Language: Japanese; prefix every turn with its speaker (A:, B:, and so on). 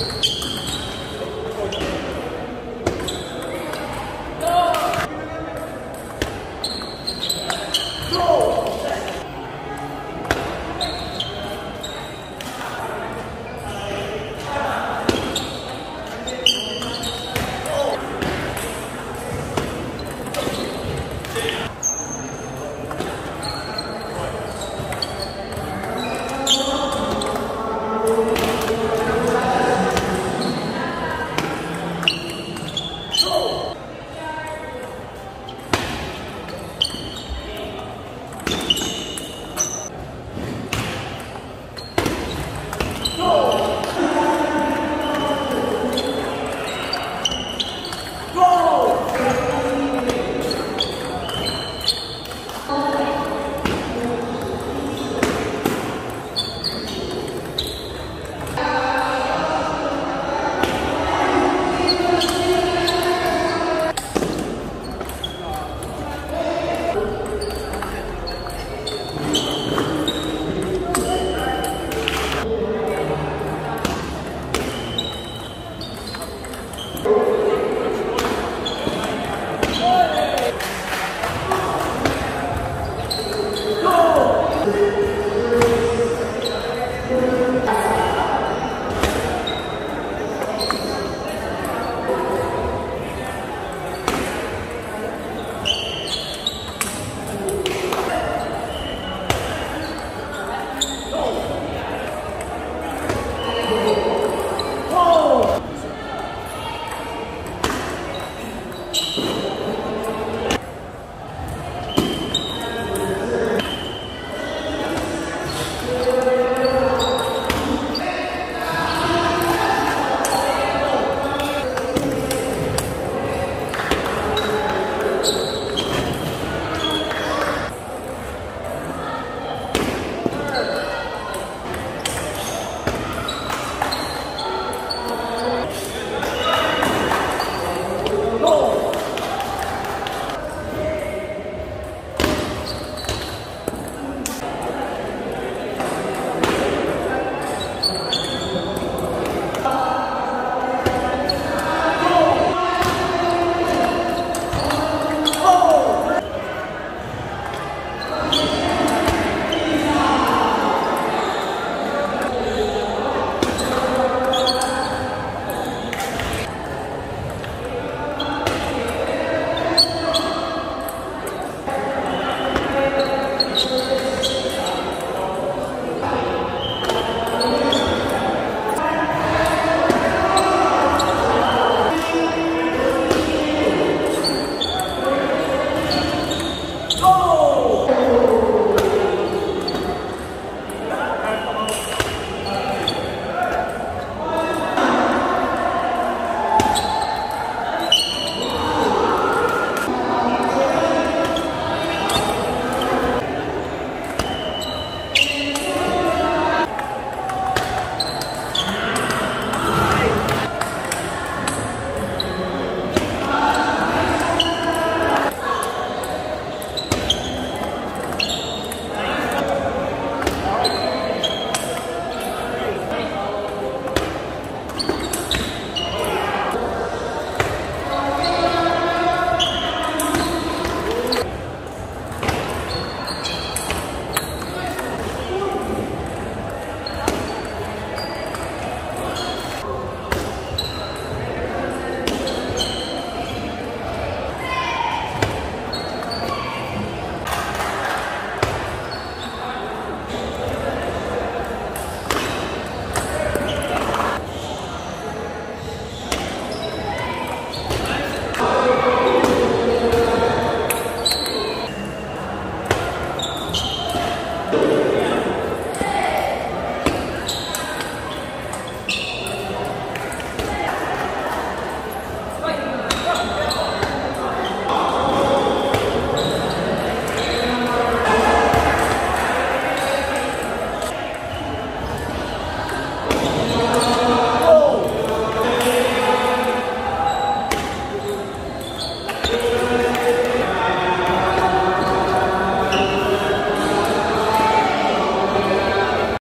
A: ま